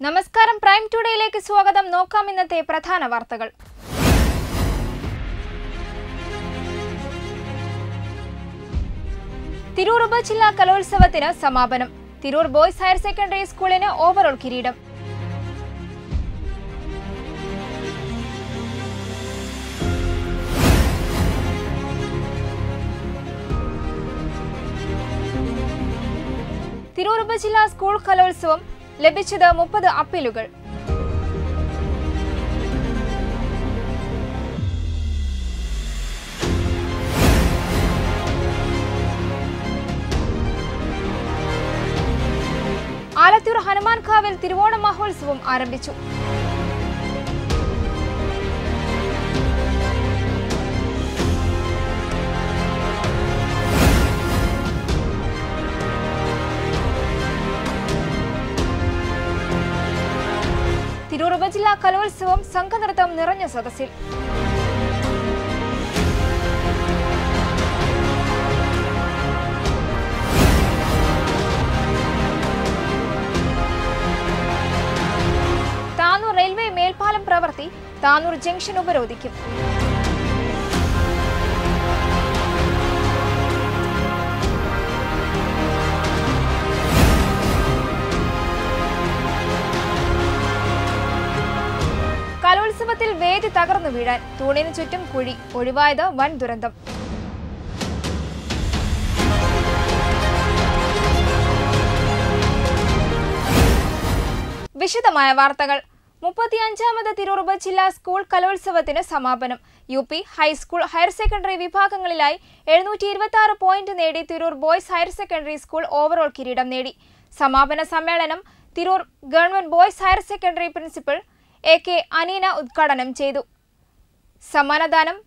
നമസ്കാരം. പ്രൈം ടുഡേയിലേക്ക് സ്വാഗതം. നോക്കാം ഇന്നത്തെ പ്രധാന വാർത്തകൾ. തിരൂർ ഉപജില്ലാ കലോത്സവത്തിന് സമാപനം. തിരൂർ ബോയ്സ് ഹയർ സെക്കൻഡറി സ്കൂളിന് ഓവറോൾ കിരീടം. തിരൂർ ഉപജില്ലാ സ്കൂൾ കലോത്സവം ലഭിച്ചത് മുപ്പത് അപ്പീലുകൾ. ആലത്തൂർ ഹനുമാൻ കാവിൽ തിരുവോണ മഹോത്സവം ആരംഭിച്ചു. തിരൂർ ഉപജില്ലാ കലോത്സവം സംഘനൃത്തം നിറഞ്ഞ സദസ്സിൽ. പ്രവൃത്തി താനൂർ ജംഗ്ഷൻ ഉപരോധിക്കും. കലോത്സവത്തിൽ വേദി തകർന്നു വീഴാൻ തൂണിന് ചുറ്റും കുഴി ഒഴിവായത് വൻ ദുരന്തം. വിശദമായ വാർത്തകൾ. മുപ്പത്തിയഞ്ചാമത് തിരൂർ ജില്ലാ സ്കൂൾ കലോത്സവത്തിന് സമാപനം. U P high school higher secondary വിഭാഗങ്ങളിലായി എഴുന്നൂറ്റി ഇരുപത്തി ആറ് പോയിന്റ് നേടി Tirur boys higher secondary school overall കിരീടം നേടി. സമാപന സമ്മേളനം Tirur government boys higher secondary principal A K Aneena ഉദ്ഘാടനം ചെയ്തു. സമ്മാനദാനം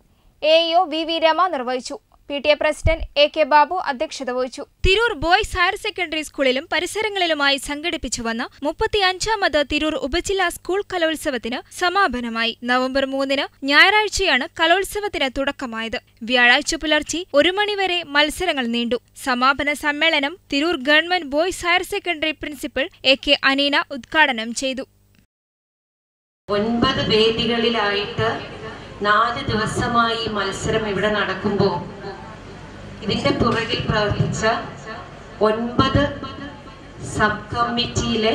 A E O V V Rama നിർവഹിച്ചു. P T A president A K Babu അധ്യക്ഷത വഹിച്ചു. തിരൂർ ബോയ്സ് ഹയർ സെക്കൻഡറി സ്കൂളിലും പരിസരങ്ങളിലുമായി സംഘടിപ്പിച്ചു വന്ന മുപ്പത്തിയഞ്ചാമത് തിരൂർ ഉപജില്ലാ സ്കൂൾ കലോത്സവത്തിന് സമാപനമായി. നവംബർ മൂന്നിന് ഞായറാഴ്ചയാണ് കലോത്സവത്തിന് തുടക്കമായത്. വ്യാഴാഴ്ച പുലർച്ചെ ഒരു മണിവരെ മത്സരങ്ങൾ നീണ്ടു. സമാപന സമ്മേളനം Tirur government boys higher secondary principal A K Aneena ഉദ്ഘാടനം ചെയ്തു. ഒൻപത് വേദികളിലായിട്ട് നാല് ദിവസമായി മത്സരം ഇവിടെ നടക്കുമ്പോൾ ഇതിന്റെ പുറകിൽ പ്രവർത്തിച്ച ഒൻപത് സബ് കമ്മിറ്റിയിലെ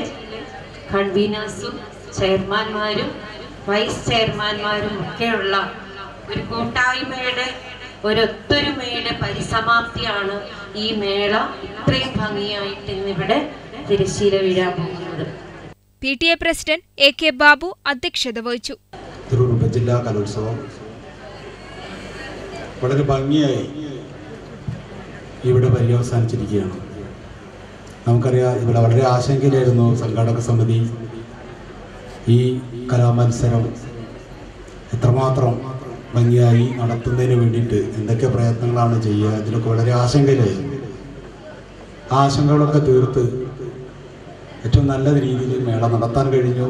കൺവീനേഴ്സും ചെയർമാന്മാരും വൈസ് ചെയർമാന്മാരും ഒക്കെയുള്ള ഒരു കൂട്ടായ്മയുടെ ഒരൊത്തൊരുമയുടെ പരിസമാപ്തിയാണ് ഈ മേള ഇത്രയും ഭംഗിയായിട്ട് ഇന്നിവിടെ തിരശ്ശീല വീഴാൻ പോകുന്നത്. P T A president A K Babu അധ്യക്ഷത വഹിച്ചു. തിരൂർ ഉപജില്ലാ കലോത്സവം വളരെ ഭംഗിയായി ഇവിടെ പര്യവസാനിച്ചിരിക്കുകയാണ്. നമുക്കറിയാം ഇവിടെ വളരെ ആശങ്കയിലായിരുന്നു സംഘാടക സമിതി ഈ കലാമത്സരം എത്രമാത്രം ഭംഗിയായി നടത്തുന്നതിന് വേണ്ടിയിട്ട് എന്തൊക്കെ പ്രയത്നങ്ങളാണ് ചെയ്യുക ഇതിലൊക്കെ വളരെ ആശങ്കയിലായിരുന്നു ആ ആശങ്കകളൊക്കെ തീർത്ത് ഏറ്റവും നല്ല രീതിയിൽ മേള നടത്താൻ കഴിഞ്ഞു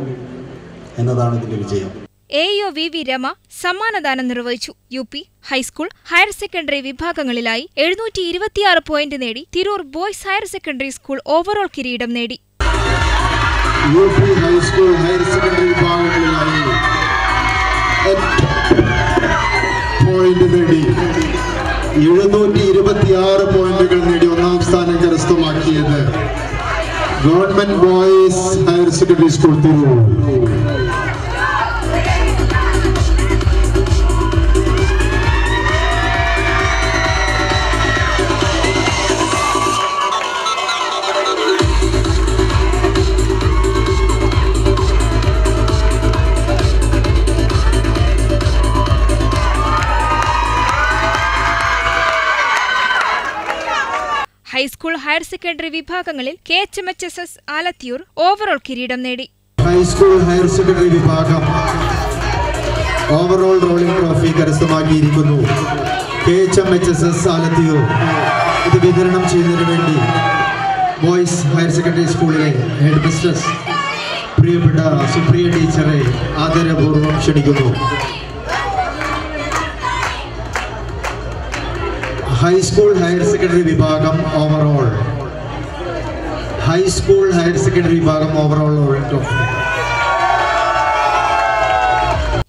എന്നതാണ് ഇതിന്റെ വിജയം. A O V V Rama സമ്മാനദാനം നിർവഹിച്ചു. U P high school higher secondary വിഭാഗങ്ങളിലായി എഴുന്നൂറ്റി ഇരുപത്തിയാറ് പോയിന്റ് നേടി. Tirur boys higher secondary school overall കിരീടം നേടി. പോയിന്റുകൾ നേടി. ഒന്നാം സ്ഥാനം കരസ്ഥമാക്കിയത് government boys higher secondary school Tirur. Higher secondary വിഭാഗങ്ങളിൽ K H M H S S Alathiyur overall കിരീടം നേടി. ഹൈസ്കൂൾ ഹയർ സെക്കൻഡറി വിഭാഗം overall rolling trophy കരസ്ഥമാക്കിയിരിക്കുന്നു. K H M H S S Alathiyur. ഇത് വിതരണം ചെയ്യുന്നതിന് വേണ്ടി ബോയ്സ് ഹയർ സെക്കൻഡറി സ്കൂളിലെ headmistress പ്രിയപ്പെട്ട സുപ്രിയ ടീച്ചറെ ആദരപൂർവം ക്ഷണിക്കുന്നു. ഹൈസ്കൂൾ ഹയർ സെക്കൻഡറി വിഭാഗം overall high school higher secondary വിഭാഗം ഓവറോൾ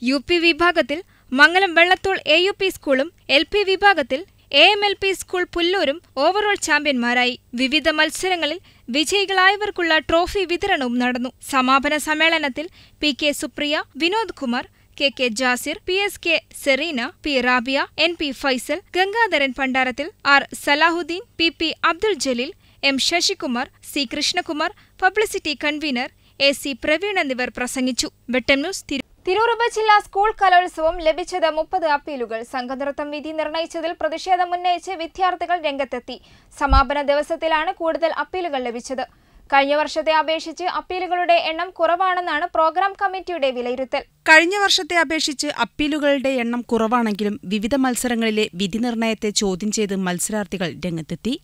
യു പി വിഭാഗത്തിൽ Mangalam Vallathol A U P സ്കൂളും എൽ പി വിഭാഗത്തിൽ A M L P school പുല്ലൂരും overall ചാമ്പ്യന്മാരായി. വിവിധ മത്സരങ്ങളിൽ വിജയികളായവർക്കുള്ള ട്രോഫി വിതരണവും നടന്നു. സമാപന സമ്മേളനത്തിൽ P K Supriya Vinod Kumar K K Jasir P S K Sereena P Rabiya N P Faisal Gangadharan Pandarathil R Salahuddin P P Abdul Jaleel M Sasikumar C Krishnakumar publicity convener A C Praveen എന്നിവർ പ്രസംഗിച്ചു. വെട്ടം news school കലോത്സവം ലഭിച്ചത് മുപ്പത് അപ്പീലുകൾ. സംഘനൃത്തം വിധി നിർണയിച്ചതിൽ പ്രതിഷേധമുന്നയിച്ച് വിദ്യാർത്ഥികൾ രംഗത്തെത്തി. സമാപന ദിവസത്തിലാണ് കൂടുതൽ അപ്പീലുകൾ ലഭിച്ചത്. കഴിഞ്ഞ വർഷത്തെ അപേക്ഷിച്ച് അപ്പീലുകളുടെ എണ്ണം കുറവാണെന്നാണ് പ്രോഗ്രാം കമ്മിറ്റിയുടെ വിലയിരുത്തൽ. കഴിഞ്ഞ വർഷത്തെ അപേക്ഷിച്ച് അപ്പീലുകളുടെ എണ്ണം കുറവാണെങ്കിലും വിവിധ മത്സരങ്ങളിലെ വിധി നിർണയത്തെ ചോദ്യം ചെയ്ത് മത്സരാർത്ഥികൾ രംഗത്തെത്തി.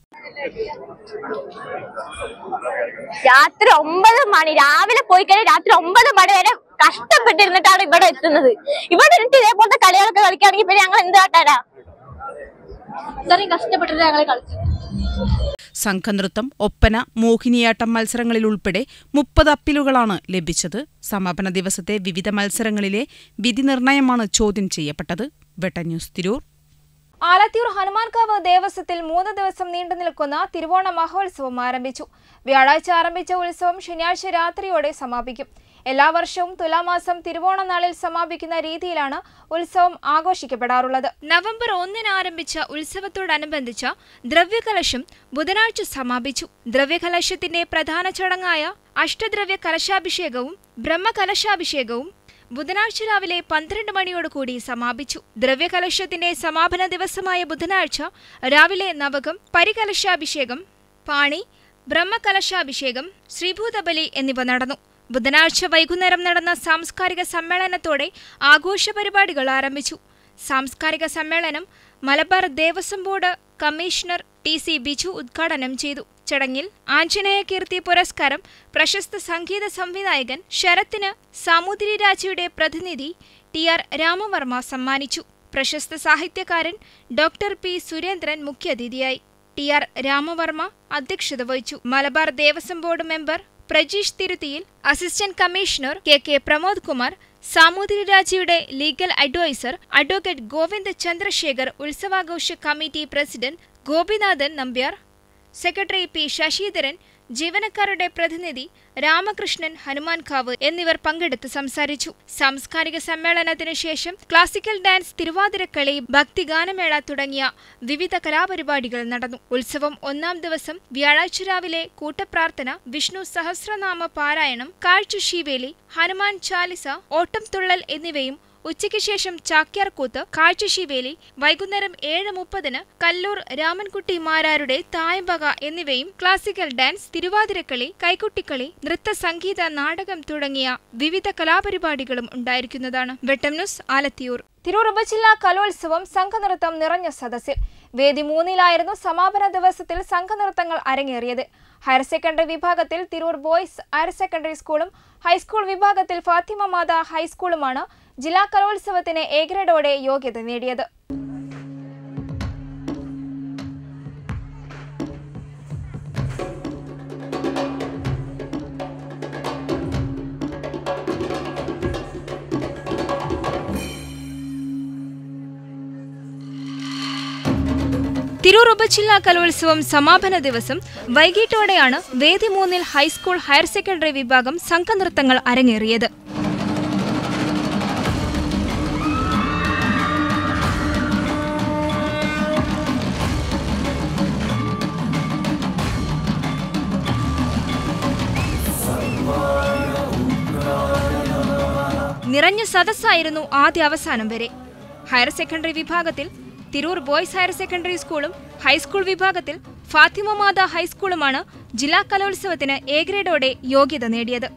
രാത്രി ഒമ്പത് മണി രാവിലെ പോയി കഴിഞ്ഞാൽ രാത്രി ഒമ്പത് മണി വരെ കഷ്ടപ്പെട്ടിരുന്നിട്ടാണ് ഇവിടെ എത്തുന്നത്. ഇവിടെ ഇരുന്നിട്ട് ഇതേപോലത്തെ കളികളൊക്കെ കളിക്കുകയാണെങ്കിൽ പിന്നെ ഞങ്ങൾ എന്ത് കാട്ടാനാ? ഇത്രയും കഷ്ടപ്പെട്ടിട്ട് ഞങ്ങൾ കളിച്ചു. സംഘനൃത്തം ഒപ്പന മോഹിനിയാട്ടം മത്സരങ്ങളിൽ ഉൾപ്പെടെ മുപ്പത് അപ്പീലുകളാണ് ലഭിച്ചത്. സമാപന ദിവസത്തെ വിവിധ മത്സരങ്ങളിലെ വിധി നിർണയമാണ് ചോദ്യം ചെയ്യപ്പെട്ടത്. വെട്ടന്യൂസ് തിരൂർ. ആലത്തിയൂർ ഹനുമാൻകാവ് ദേവസ്വത്തിൽ മൂന്ന് ദിവസം നീണ്ടു നിൽക്കുന്ന തിരുവോണ മഹോത്സവം ആരംഭിച്ചു. വ്യാഴാഴ്ച ആരംഭിച്ച ഉത്സവം ശനിയാഴ്ച രാത്രിയോടെ സമാപിക്കും. എല്ലാ വർഷവും തുലാമാസം തിരുവോണ നാളിൽ സമാപിക്കുന്ന രീതിയിലാണ് ഉത്സവം ആഘോഷിക്കപ്പെടാറുള്ളത്. നവംബർ ഒന്നിന് ആരംഭിച്ച ഉത്സവത്തോടനുബന്ധിച്ച ദ്രവ്യകലശം ബുധനാഴ്ച സമാപിച്ചു. ദ്രവ്യകലശത്തിന്റെ പ്രധാന ചടങ്ങായ അഷ്ടദ്രവ്യ കലശാഭിഷേകവും ബ്രഹ്മകലശാഭിഷേകവും ബുധനാഴ്ച രാവിലെ പന്ത്രണ്ട് മണിയോടുകൂടി സമാപിച്ചു. ദ്രവ്യകലശത്തിന്റെ സമാപന ദിവസമായ ബുധനാഴ്ച രാവിലെ നവകം പരികലശാഭിഷേകം പാണി ബ്രഹ്മകലശാഭിഷേകം ശ്രീഭൂതബലി എന്നിവ നടന്നു. ബുധനാഴ്ച വൈകുന്നേരം നടന്ന സാംസ്കാരിക സമ്മേളനത്തോടെ ആഘോഷ പരിപാടികൾ ആരംഭിച്ചു. സാംസ്കാരിക സമ്മേളനം Malabar Devaswom board commissioner T C Biju ഉദ്ഘാടനം ചെയ്തു. ചടങ്ങിൽ ആഞ്ജനേയ കീർത്തി പുരസ്കാരം പ്രശസ്ത സംഗീത സംവിധായകൻ ശരത്തിന് സാമൂതിരി രാജയുടെ പ്രതിനിധി ടി ആർ രാമവർമ്മ സമ്മാനിച്ചു. പ്രശസ്ത സാഹിത്യകാരൻ ഡോക്ടർ പി സുരേന്ദ്രൻ മുഖ്യാതിഥിയായി. ടി ആർ രാമവർമ്മ അധ്യക്ഷത വഹിച്ചു. Malabar Devaswom board member Prajeesh തിരുത്തിയിൽ assistant commissioner K K Pramod Kumar Samoothiri രാജയുടെ legal adviser advocate Govind Chandrashekhar ഉത്സവാഘോഷ committee president Gopinathan Nambiar secretary P Sasidharan ജീവനക്കാരുടെ പ്രതിനിധി രാമകൃഷ്ണൻ ഹനുമാൻകാവ് എന്നിവർ പങ്കെടുത്ത് സംസാരിച്ചു. സാംസ്കാരിക സമ്മേളനത്തിനു ശേഷം ക്ലാസിക്കൽ ഡാൻസ് തിരുവാതിരക്കളി ഭക്തിഗാനമേള തുടങ്ങിയ വിവിധ കലാപരിപാടികൾ നടന്നു. ഉത്സവം ഒന്നാം ദിവസം വ്യാഴാഴ്ച രാവിലെ കൂട്ടപ്രാർത്ഥന വിഷ്ണു സഹസ്രനാമ പാരായണം കാഴ്ച ശീവേലി ഹനുമാൻ ചാലിസ ഓട്ടം തുള്ളൽ എന്നിവയും ഉച്ചയ്ക്ക് ശേഷം ചാക്യാർകൂത്ത് കാഴ്ചശീവേലി വൈകുന്നേരം ഏഴ് മുപ്പതിന് കല്ലൂർ രാമൻകുട്ടി മാരാരുടെ തായമ്പക എന്നിവയും ക്ലാസിക്കൽ ഡാൻസ് തിരുവാതിരക്കളി കൈക്കുട്ടിക്കളി നൃത്ത സംഗീത നാടകം തുടങ്ങിയ വിവിധ കലാപരിപാടികളും ഉണ്ടായിരിക്കുന്നതാണ്. വെട്ടം ന്യൂസ് ആലത്തിയൂർ. തിരൂർ ഉപജില്ലാ കലോത്സവം സംഘനൃത്തം നിറഞ്ഞ സദസ്സിൽ വേദി മൂന്നിലായിരുന്നു സമാപന ദിവസത്തിൽ സംഘനൃത്തങ്ങൾ അരങ്ങേറിയത്. ഹയർ സെക്കൻഡറി വിഭാഗത്തിൽ തിരൂർ ബോയ്സ് ഹയർ സെക്കൻഡറി സ്കൂളും ഹൈസ്കൂൾ വിഭാഗത്തിൽ ഫാത്തിമ മാത ഹൈസ്കൂളുമാണ് ജില്ലാ കലോത്സവത്തിന് എ ഗ്രേഡോടെ യോഗ്യത നേടിയത്. തിരൂർ ഉപജില്ലാ കലോത്സവം സമാപന ദിവസം വൈകിട്ടോടെയാണ് വേദി മൂന്നിൽ ഹൈസ്കൂൾ ഹയർ സെക്കൻഡറി വിഭാഗം സംഘനൃത്തങ്ങൾ അരങ്ങേറിയത്. നിറഞ്ഞ സദസ്സായിരുന്നു ആദ്യ അവസാനം വരെ. ഹയർ സെക്കൻഡറി വിഭാഗത്തിൽ തിരൂർ ബോയ്സ് ഹയർ സെക്കൻഡറി സ്കൂളും ഹൈസ്കൂൾ വിഭാഗത്തിൽ ഫാത്തിമ മാത ഹൈസ്കൂളുമാണ് ജില്ലാ കലോത്സവത്തിന് എ ഗ്രേഡോടെ യോഗ്യത നേടിയത്.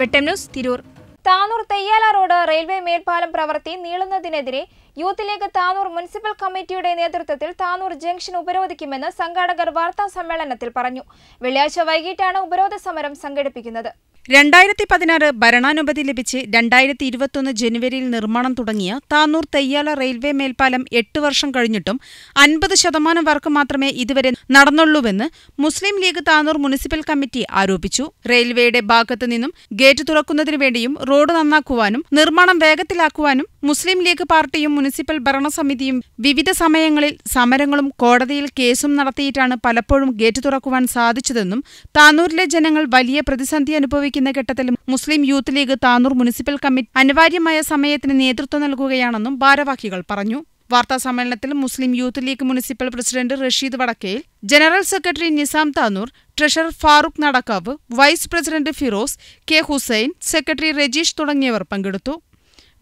Vettam news Tirur. Tanur Theyyala road railway മേൽപ്പാലം പ്രവർത്തി നീളുന്നതിനെതിരെ യൂത്ത് ലീഗ് താനൂർ മുനിസിപ്പൽ കമ്മിറ്റിയുടെ നേതൃത്വത്തിൽ താനൂർ ജംഗ്ഷൻ ഉപരോധിക്കുമെന്ന് സംഘാടകർ വാർത്താ സമ്മേളനത്തിൽ പറഞ്ഞു. വെള്ളിയാഴ്ച വൈകിട്ടാണ് ഉപരോധ സമരം സംഘടിപ്പിക്കുന്നത്. രണ്ടായിരത്തി പതിനാറ് ഭരണാനുമതി ലഭിച്ച് രണ്ടായിരത്തി ഇരുപത്തൊന്ന് ജനുവരിയിൽ നിർമ്മാണം തുടങ്ങിയ താനൂർ തെയ്യാല റെയിൽവേ മേൽപ്പാലം എട്ട് വർഷം കഴിഞ്ഞിട്ടും അൻപത് ശതമാനം വർക്ക് മാത്രമേ ഇതുവരെ നടന്നുള്ളൂവെന്ന് Muslim league Tanur municipal committee ആരോപിച്ചു. റെയിൽവേയുടെ ഭാഗത്തു നിന്നും ഗേറ്റ് തുറക്കുന്നതിനു വേണ്ടിയും റോഡ് നന്നാക്കുവാനും നിർമ്മാണം വേഗത്തിലാക്കുവാനും മുസ്ലിം ലീഗ് പാർട്ടിയും മുനിസിപ്പൽ ഭരണസമിതിയും വിവിധ സമയങ്ങളിൽ സമരങ്ങളും കോടതിയിൽ കേസും നടത്തിയിട്ടാണ് പലപ്പോഴും ഗേറ്റ് തുറക്കുവാൻ സാധിച്ചതെന്നും താനൂരിലെ ജനങ്ങൾ വലിയ പ്രതിസന്ധി അനുഭവിക്കുന്ന ഘട്ടത്തിൽ Muslim youth league Tanur municipal committee അനിവാര്യമായ സമയത്തിന് നേതൃത്വം നൽകുകയാണെന്നും ഭാരവാഹികൾ പറഞ്ഞു. വാർത്താ സമ്മേളനത്തിൽ Muslim youth league municipal president Rasheed Vadakkel general secretary Nizam Tanur treasurer Farooq Nadakkavu vice president Firoz K Hussain secretary Rajeesh തുടങ്ങിയവർ പങ്കെടുത്തു.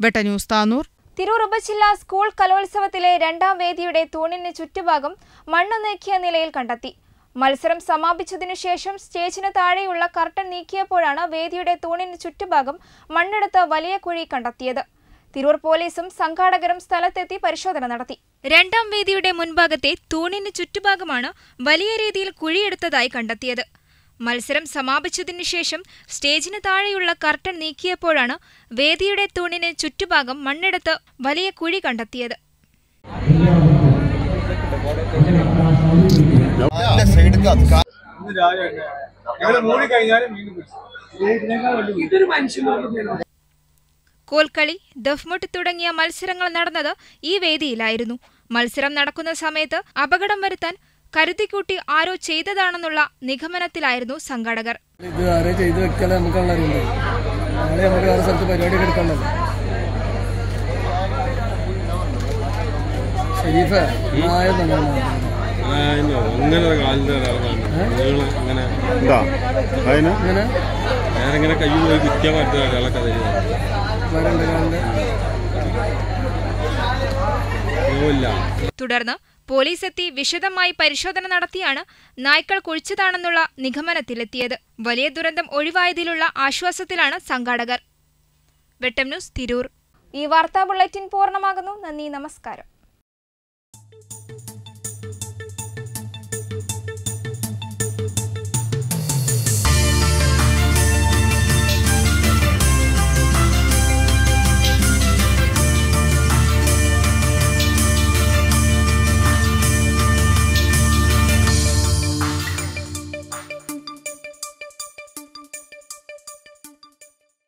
വെട്ടന്യൂസ് താനൂർ. തിരൂർ ഉപജില്ലാ സ്കൂൾ കലോത്സവത്തിലെ രണ്ടാം വേദിയുടെ തൂണിന് ചുറ്റുഭാഗം മണ്ണ് നീക്കിയ നിലയിൽ കണ്ടെത്തി. മത്സരം സമാപിച്ചതിനു ശേഷം സ്റ്റേജിന് താഴെയുള്ള കർട്ടൻ നീക്കിയപ്പോഴാണ് വേദിയുടെ തൂണിന് ചുറ്റുഭാഗം മണ്ണെടുത്ത് വലിയ കുഴി കണ്ടെത്തിയത്. തിരൂർ പോലീസും സംഘാടകരും സ്ഥലത്തെത്തി പരിശോധന നടത്തി. രണ്ടാം വേദിയുടെ മുൻഭാഗത്തെ തൂണിന് ചുറ്റുഭാഗമാണ് വലിയ രീതിയിൽ കുഴിയെടുത്തതായി കണ്ടെത്തിയത്. മത്സരം സമാപിച്ചതിനു ശേഷം സ്റ്റേജിന് താഴെയുള്ള കർട്ടൻ നീക്കിയപ്പോഴാണ് വേദിയുടെ തൂണിന് ചുറ്റുഭാഗം മണ്ണെടുത്ത് വലിയ കുഴി കണ്ടെത്തിയത്. കോൽക്കളി ദഫ്മുട്ട് തുടങ്ങിയ മത്സരങ്ങൾ നടന്നത് ഈ വേദിയിലായിരുന്നു. മത്സരം നടക്കുന്ന സമയത്ത് അപകടം വരുത്താൻ കരുതിക്കൂട്ടി ആരോ ചെയ്തതാണെന്നുള്ള നിഗമനത്തിലായിരുന്നു സംഘാടകർ. ഇത് ആരെ ചെയ്ത് വെക്കാതെ നമുക്ക് അറിയണ്ടേ നാളെ നമുക്ക് വേറെ സ്ഥലത്ത് പരിപാടി എടുക്കണ്ടല്ലോ ഷെരീഫേ നായ നന്നാണ് അങ്ങനെ ഇങ്ങനെ എന്താ? അതിന് കൈ പോയി പറ്റുന്ന ഒരാളൊക്കെ തുടർന്ന് പോലീസ് എത്തി വിശദമായി പരിശോധന നടത്തിയാണ് നായ്ക്കൾ കുഴിച്ചതാണെന്നുള്ള നിഗമനത്തിലെത്തിയത്. വലിയ ദുരന്തം ഒഴിവായതിലുള്ള ആശ്വാസത്തിലാണ് സംഘാടകർ. വെട്ടം ന്യൂസ് തിരൂർ. ഈ വാർത്താ ബുള്ളറ്റിൻ പൂർണമാകുന്നു. നന്ദി നമസ്കാരം.